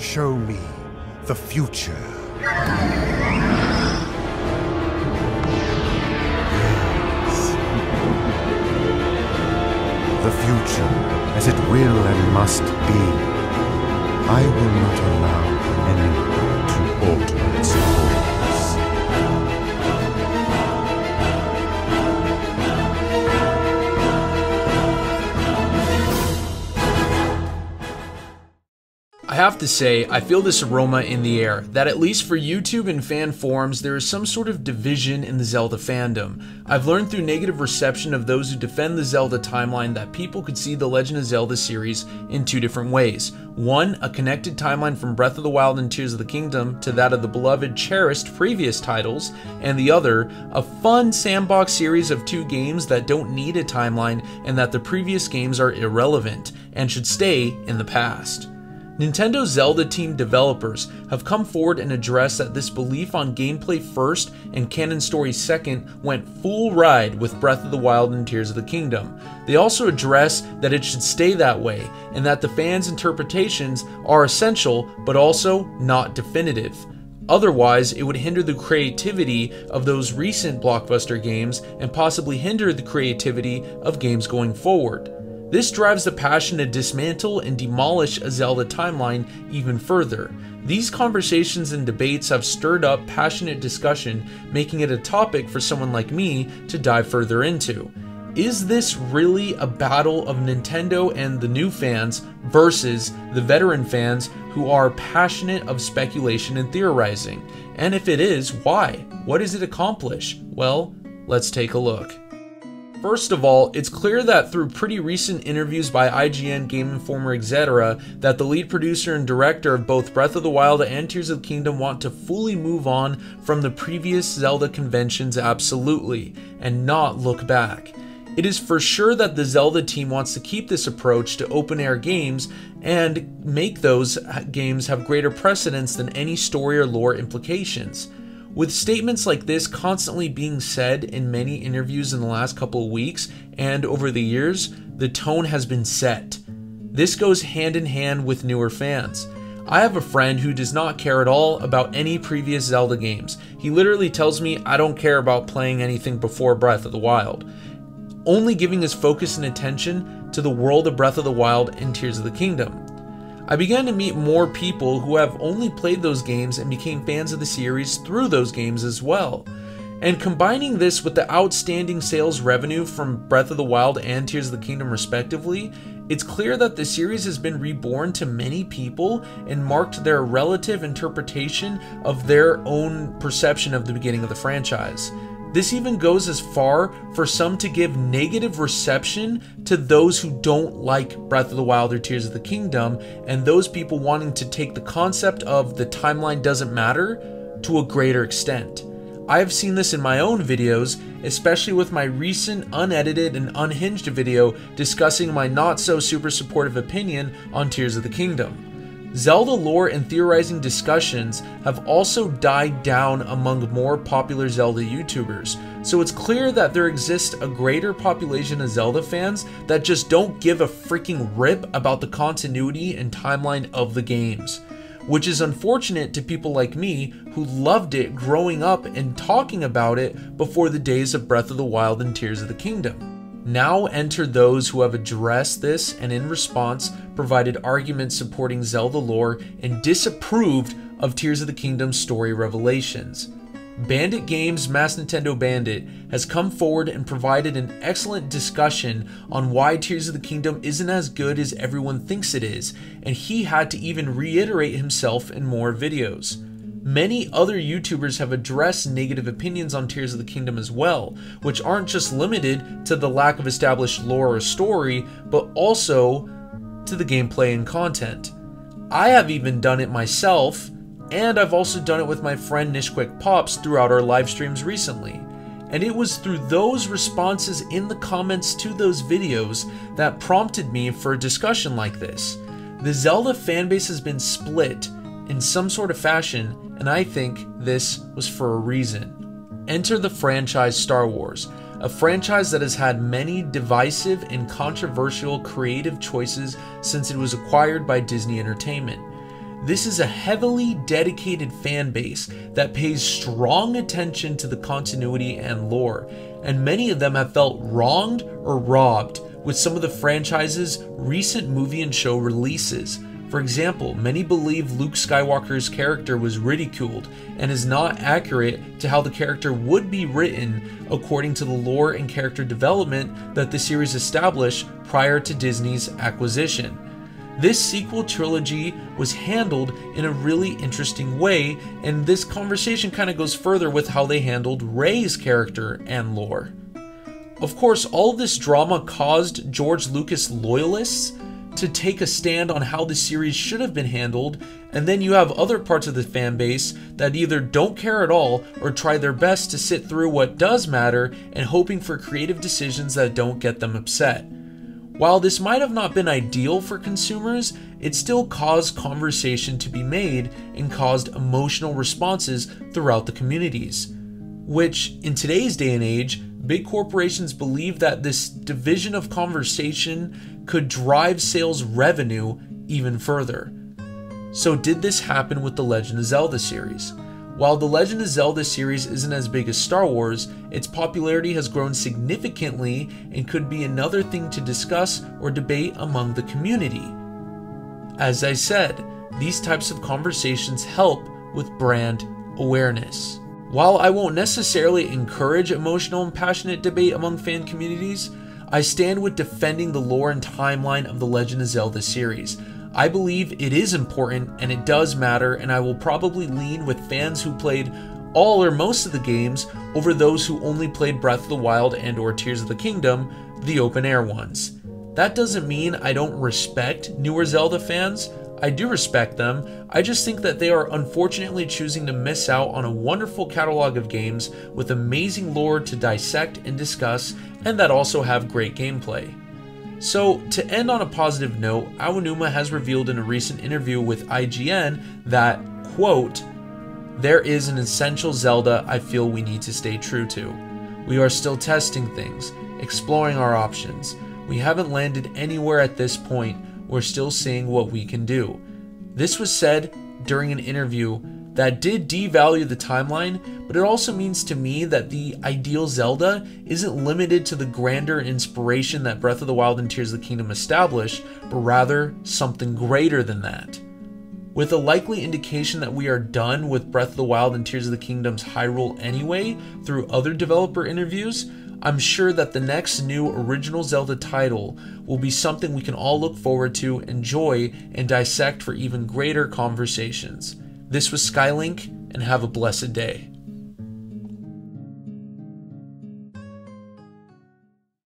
Show me the future. Yes. The future as it will and must be. I have to say, I feel this aroma in the air that at least for YouTube and fan forums, there is some sort of division in the Zelda fandom. I've learned through negative reception of those who defend the Zelda timeline that people could see the Legend of Zelda series in two different ways. One, a connected timeline from Breath of the Wild and Tears of the Kingdom to that of the beloved, cherished previous titles, and the other, a fun sandbox series of two games that don't need a timeline and that the previous games are irrelevant and should stay in the past. Nintendo Zelda team developers have come forward and addressed that this belief on gameplay first and canon story second went full ride with Breath of the Wild and Tears of the Kingdom. They also address that it should stay that way and that the fans' interpretations are essential but also not definitive. Otherwise, it would hinder the creativity of those recent blockbuster games and possibly hinder the creativity of games going forward. This drives the passion to dismantle and demolish a Zelda timeline even further. These conversations and debates have stirred up passionate discussion, making it a topic for someone like me to dive further into. Is this really a battle of Nintendo and the new fans versus the veteran fans who are passionate of speculation and theorizing? And if it is, why? What does it accomplish? Well, let's take a look. First of all, it's clear that through pretty recent interviews by IGN, Game Informer, etc., that the lead producer and director of both Breath of the Wild and Tears of the Kingdom want to fully move on from the previous Zelda conventions absolutely, and not look back. It is for sure that the Zelda team wants to keep this approach to open air games and make those games have greater precedence than any story or lore implications. With statements like this constantly being said in many interviews in the last couple of weeks and over the years, the tone has been set. This goes hand in hand with newer fans. I have a friend who does not care at all about any previous Zelda games. He literally tells me I don't care about playing anything before Breath of the Wild, only giving his focus and attention to the world of Breath of the Wild and Tears of the Kingdom. I began to meet more people who have only played those games and became fans of the series through those games as well. And combining this with the outstanding sales revenue from Breath of the Wild and Tears of the Kingdom, respectively, it's clear that the series has been reborn to many people and marked their relative interpretation of their own perception of the beginning of the franchise. This even goes as far for some to give negative reception to those who don't like Breath of the Wild or Tears of the Kingdom, and those people wanting to take the concept of the timeline doesn't matter to a greater extent. I have seen this in my own videos, especially with my recent unedited and unhinged video discussing my not so super supportive opinion on Tears of the Kingdom. Zelda lore and theorizing discussions have also died down among more popular Zelda YouTubers, so it's clear that there exists a greater population of Zelda fans that just don't give a freaking rip about the continuity and timeline of the games. Which is unfortunate to people like me who loved it growing up and talking about it before the days of Breath of the Wild and Tears of the Kingdom. Now enter those who have addressed this and in response provided arguments supporting Zelda lore and disapproved of Tears of the Kingdom's story revelations. Bandit Games Mass Nintendo Bandit has come forward and provided an excellent discussion on why Tears of the Kingdom isn't as good as everyone thinks it is, and he had to even reiterate himself in more videos. Many other YouTubers have addressed negative opinions on Tears of the Kingdom as well, which aren't just limited to the lack of established lore or story, but also to the gameplay and content. I have even done it myself, and I've also done it with my friend Nishquick Pops throughout our live streams recently. And it was through those responses in the comments to those videos that prompted me for a discussion like this. The Zelda fanbase has been split in some sort of fashion, and I think this was for a reason. Enter the franchise Star Wars, a franchise that has had many divisive and controversial creative choices since it was acquired by Disney Entertainment. this is a heavily dedicated fan base that pays strong attention to the continuity and lore, and many of them have felt wronged or robbed with some of the franchise's recent movie and show releases. For example, many believe Luke Skywalker's character was ridiculed and is not accurate to how the character would be written according to the lore and character development that the series established prior to Disney's acquisition. This sequel trilogy was handled in a really interesting way, and this conversation kind of goes further with how they handled Rey's character and lore. Of course, all this drama caused George Lucas loyalists to take a stand on how the series should have been handled, and then you have other parts of the fan base that either don't care at all or try their best to sit through what does matter and hoping for creative decisions that don't get them upset. While this might have not been ideal for consumers, it still caused conversation to be made and caused emotional responses throughout the communities. Which, in today's day and age, big corporations believe that this division of conversation could drive sales revenue even further. So, did this happen with the Legend of Zelda series? While the Legend of Zelda series isn't as big as Star Wars, its popularity has grown significantly and could be another thing to discuss or debate among the community. As I said, these types of conversations help with brand awareness. While I won't necessarily encourage emotional and passionate debate among fan communities, I stand with defending the lore and timeline of the Legend of Zelda series. I believe it is important and it does matter, and I will probably lean with fans who played all or most of the games over those who only played Breath of the Wild and or Tears of the Kingdom, the open air ones. That doesn't mean I don't respect newer Zelda fans. I do respect them. I just think that they are unfortunately choosing to miss out on a wonderful catalog of games with amazing lore to dissect and discuss, and that also have great gameplay. So, to end on a positive note, Aonuma has revealed in a recent interview with IGN that, quote, there is an essential Zelda I feel we need to stay true to. We are still testing things, exploring our options. We haven't landed anywhere at this point. We're still seeing what we can do. This was said during an interview that did devalue the timeline, but it also means to me that the ideal Zelda isn't limited to the grander inspiration that Breath of the Wild and Tears of the Kingdom established, but rather something greater than that. With a likely indication that we are done with Breath of the Wild and Tears of the Kingdom's Hyrule anyway through other developer interviews, I'm sure that the next new original Zelda title will be something we can all look forward to, enjoy, and dissect for even greater conversations. This was Skylink, and have a blessed day.